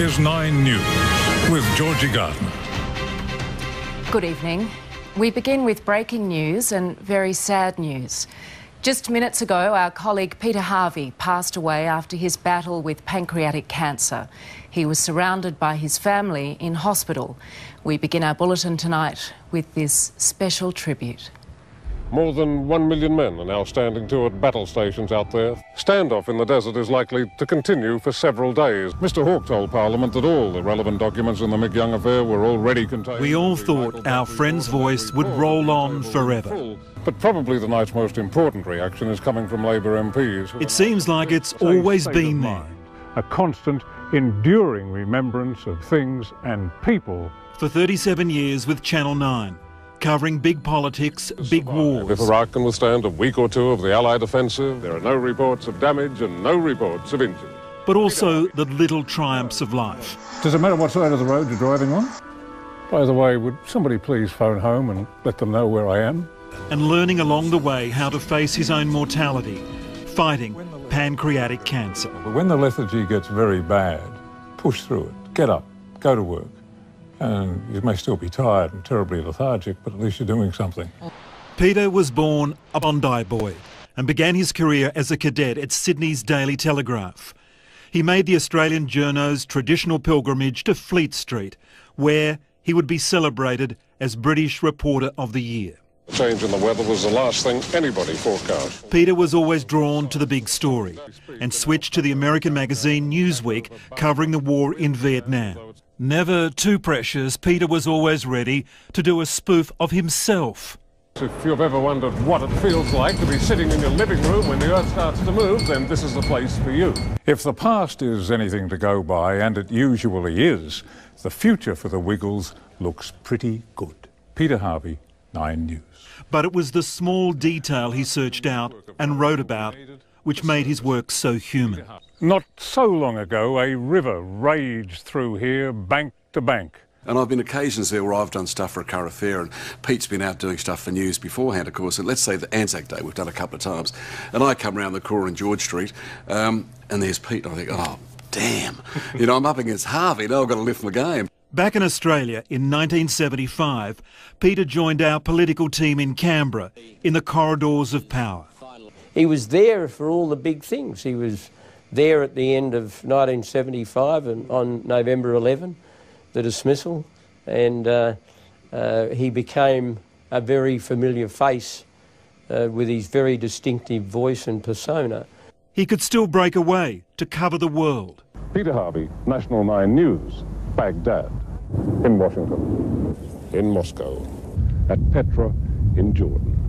is 9 News with Georgie Gardner. Good evening. We begin with breaking news and very sad news. Just minutes ago, our colleague Peter Harvey passed away after his battle with pancreatic cancer. He was surrounded by his family in hospital. We begin our bulletin tonight with this special tribute. More than one million men are now standing to at battle stations out there. Standoff in the desert is likely to continue for several days. Mr Hawke told Parliament that all the relevant documents in the Mick Young affair were already contained. We all thought our friend's voice would roll on forever. But probably the night's most important reaction is coming from Labour MPs. It seems like it's always been there. A constant, enduring remembrance of things and people. For 37 years with Channel 9 covering big politics, big wars. If Iraq can withstand a week or two of the Allied offensive, there are no reports of damage and no reports of injury. But also the little triumphs of life. Does it matter what side of the road you're driving on? By the way, would somebody please phone home and let them know where I am? And learning along the way how to face his own mortality, fighting pancreatic cancer. But when the lethargy gets very bad, push through it. Get up, go to work. And you may still be tired and terribly lethargic, but at least you're doing something. Peter was born a Bondi boy and began his career as a cadet at Sydney's Daily Telegraph. He made the Australian journo's traditional pilgrimage to Fleet Street, where he would be celebrated as British Reporter of the Year. Change in the weather was the last thing anybody forecast. Peter was always drawn to the big story and switched to the American magazine Newsweek covering the war in Vietnam. Never too precious, Peter was always ready to do a spoof of himself. If you've ever wondered what it feels like to be sitting in your living room when the earth starts to move, then this is the place for you. If the past is anything to go by, and it usually is, the future for the Wiggles looks pretty good. Peter Harvey, 9 News. But it was the small detail he searched out and wrote about which made his work so human. Not so long ago, a river raged through here, bank to bank. And I've been occasions there where I've done stuff for a current affair, and Pete's been out doing stuff for news beforehand, of course. And let's say the Anzac Day, we've done a couple of times. And I come around the corner in George Street, um, and there's Pete, and I think, oh, damn. you know, I'm up against Harvey, now I've got to lift my game. Back in Australia in 1975, Peter joined our political team in Canberra in the corridors of power. He was there for all the big things. He was there at the end of 1975 and on November 11, the dismissal, and uh, uh, he became a very familiar face uh, with his very distinctive voice and persona. He could still break away to cover the world. Peter Harvey, National 9 News, Baghdad, in Washington, in Moscow, at Petra, in Jordan.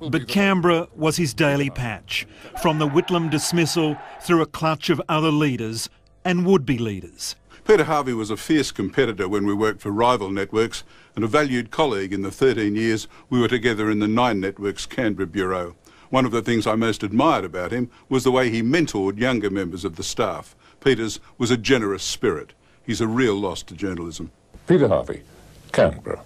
But Canberra was his daily patch, from the Whitlam dismissal through a clutch of other leaders and would-be leaders. Peter Harvey was a fierce competitor when we worked for rival networks and a valued colleague in the 13 years we were together in the Nine Networks Canberra Bureau. One of the things I most admired about him was the way he mentored younger members of the staff. Peter's was a generous spirit. He's a real loss to journalism. Peter Harvey, Canberra.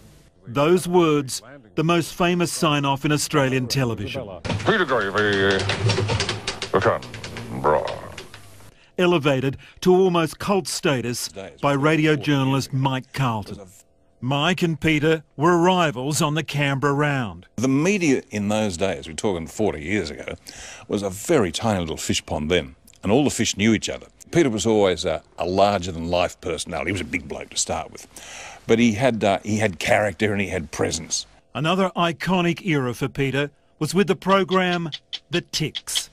Those words, the most famous sign-off in Australian television. Elevated to almost cult status by radio journalist Mike Carlton. Mike and Peter were rivals on the Canberra round. The media in those days, we're talking 40 years ago, was a very tiny little fish pond then, and all the fish knew each other. Peter was always a, a larger-than-life personality. He was a big bloke to start with but he had uh, he had character and he had presence. Another iconic era for Peter was with the program The Ticks.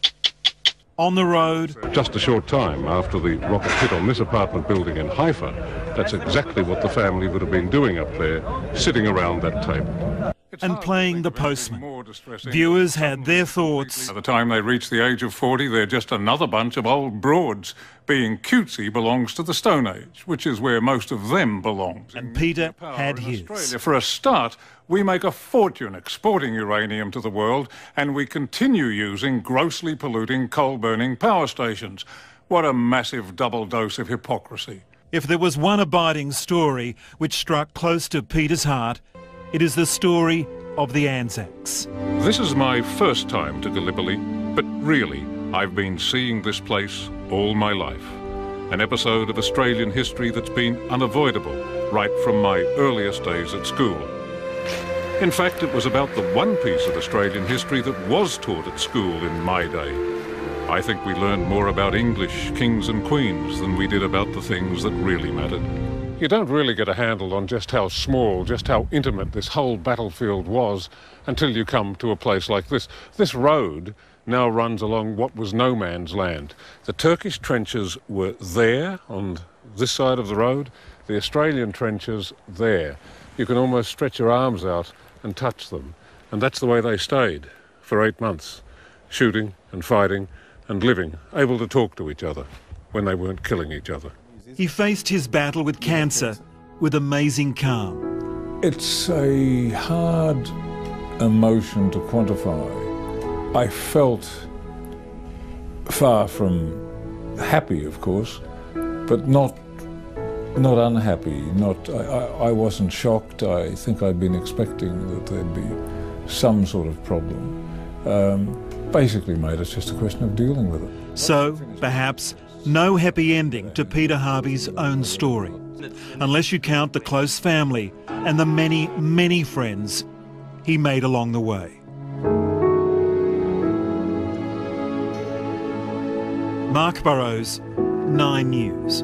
On the road. Just a short time after the rocket hit on this apartment building in Haifa, that's exactly what the family would have been doing up there, sitting around that table and playing the postman. Viewers had their thoughts. By the time they reach the age of 40, they're just another bunch of old broads. Being cutesy belongs to the Stone Age, which is where most of them belong. And Peter had his. For a start, we make a fortune exporting uranium to the world, and we continue using grossly polluting coal-burning power stations. What a massive double dose of hypocrisy. If there was one abiding story which struck close to Peter's heart, it is the story of the Anzacs. This is my first time to Gallipoli, but really, I've been seeing this place all my life. an episode of Australian history that's been unavoidable right from my earliest days at school. In fact, it was about the one piece of Australian history that was taught at school in my day. I think we learned more about English kings and queens than we did about the things that really mattered. You don't really get a handle on just how small, just how intimate this whole battlefield was until you come to a place like this. This road now runs along what was no man's land. The Turkish trenches were there on this side of the road, the Australian trenches there. You can almost stretch your arms out and touch them. And that's the way they stayed for eight months, shooting and fighting and living, able to talk to each other when they weren't killing each other. He faced his battle with cancer with amazing calm. It's a hard emotion to quantify. I felt far from happy, of course, but not not unhappy. Not I, I, wasn't shocked. I think I'd been expecting that there'd be some sort of problem. Um, basically, made it's just a question of dealing with it. So, perhaps no happy ending to Peter Harvey's own story, unless you count the close family and the many, many friends he made along the way. Mark Burrows, 9 News.